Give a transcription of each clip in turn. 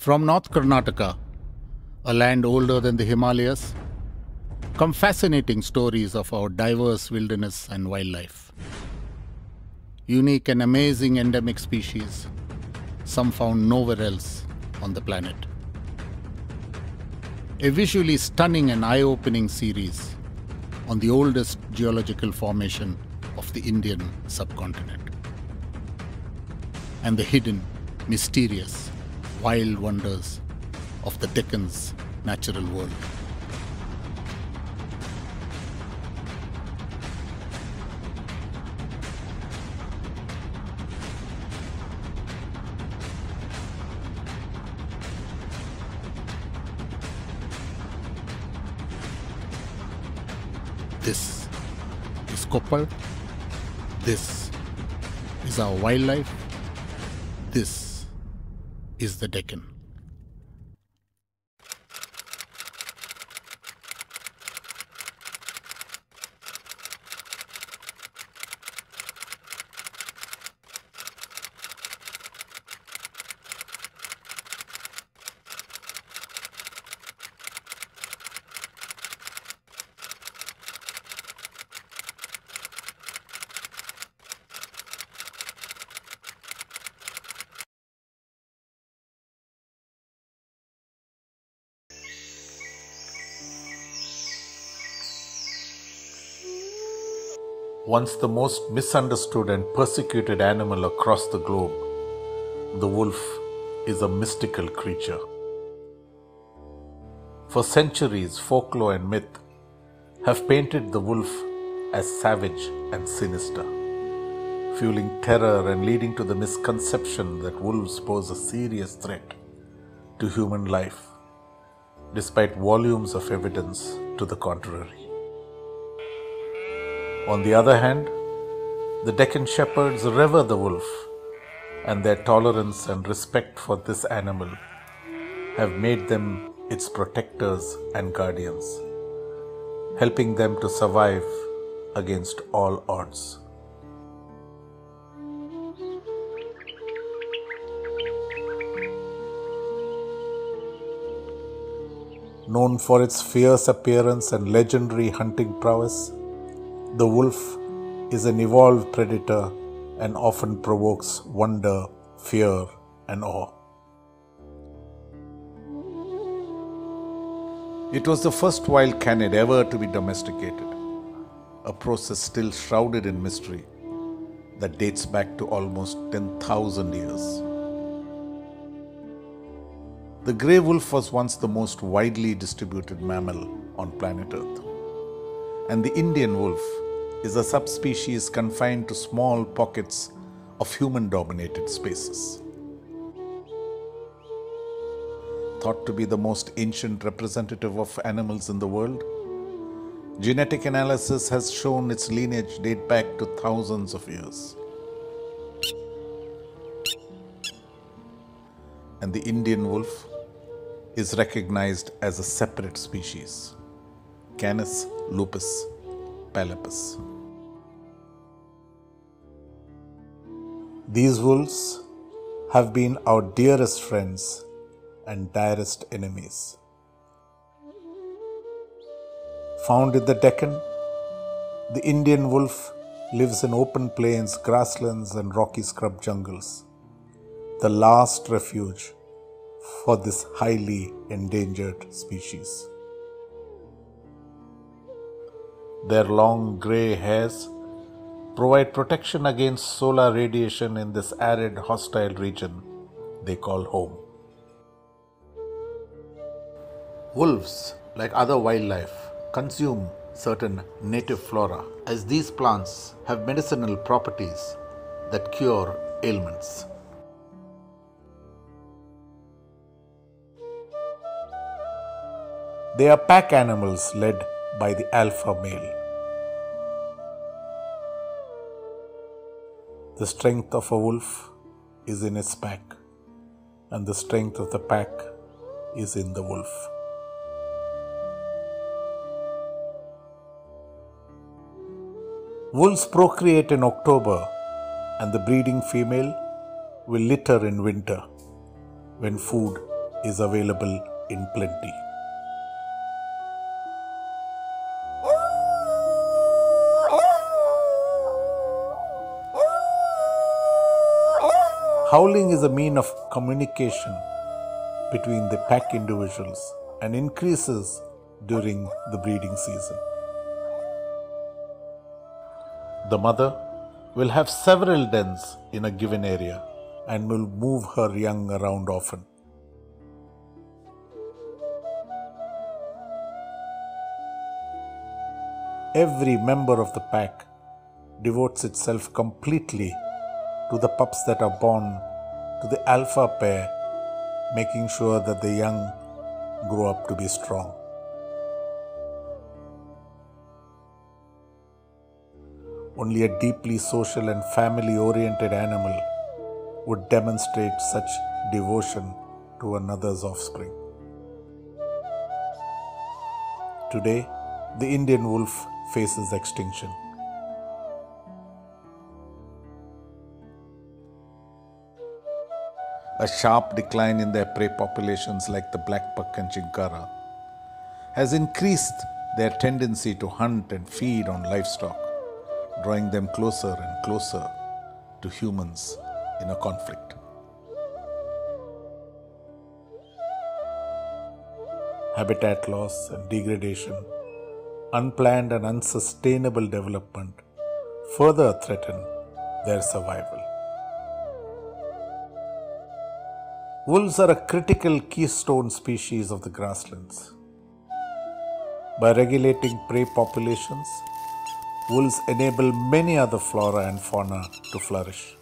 From North Karnataka, a land older than the Himalayas, come fascinating stories of our diverse wilderness and wildlife. Unique and amazing endemic species, some found nowhere else on the planet. A visually stunning and eye opening series on the oldest geological formation of the Indian subcontinent. And the hidden, mysterious, wild wonders of the Deccan's natural world. This is Koppal. This is our wildlife. This is the Deccan. Once the most misunderstood and persecuted animal across the globe, the wolf is a mystical creature. For centuries, folklore and myth have painted the wolf as savage and sinister, fueling terror and leading to the misconception that wolves pose a serious threat to human life, despite volumes of evidence to the contrary. On the other hand, the Deccan shepherds revere the wolf, and their tolerance and respect for this animal have made them its protectors and guardians, helping them to survive against all odds. Known for its fierce appearance and legendary hunting prowess, the wolf is an evolved predator and often provokes wonder, fear, and awe. It was the first wild canid ever to be domesticated, a process still shrouded in mystery that dates back to almost 10,000 years. The grey wolf was once the most widely distributed mammal on planet Earth and the Indian wolf is a subspecies confined to small pockets of human dominated spaces. Thought to be the most ancient representative of animals in the world, genetic analysis has shown its lineage date back to thousands of years. And the Indian wolf is recognized as a separate species. Canis lupus pallipes. These wolves have been our dearest friends and direst enemies. Found in the Deccan, the Indian wolf lives in open plains, grasslands, and rocky scrub jungles, the last refuge for this highly endangered species. Their long grey hairs provide protection against solar radiation in this arid, hostile region they call home. Wolves, like other wildlife, consume certain native flora as these plants have medicinal properties that cure ailments. They are pack animals led by the alpha male. The strength of a wolf is in its pack, and the strength of the pack is in the wolf. Wolves procreate in October, and the breeding female will litter in winter when food is available in plenty. Howling is a mean of communication between the pack individuals and increases during the breeding season. The mother will have several dens in a given area and will move her young around often. Every member of the pack devotes itself completely to the pups that are born to the alpha pair, making sure that the young grow up to be strong. Only a deeply social and family oriented animal would demonstrate such devotion to another's offspring. Today, the Indian wolf faces extinction. A sharp decline in their prey populations, like the black buck and chinkara, has increased their tendency to hunt and feed on livestock, drawing them closer and closer to humans in a conflict. Habitat loss and degradation, unplanned and unsustainable development further threaten their survival. Wolves are a critical keystone species of the grasslands. By regulating prey populations, wolves enable many other flora and fauna to flourish.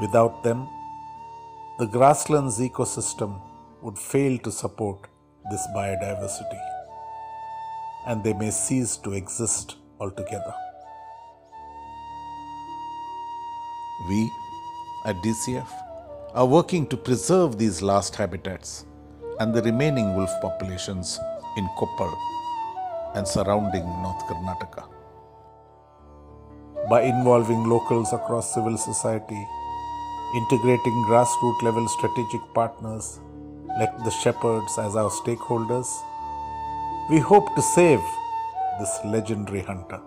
Without them, the grasslands ecosystem would fail to support this biodiversity and they may cease to exist altogether. We at DCF are working to preserve these last habitats and the remaining wolf populations in Koppal and surrounding North Karnataka. By involving locals across civil society, integrating grassroots level strategic partners like the shepherds as our stakeholders, we hope to save this legendary hunter.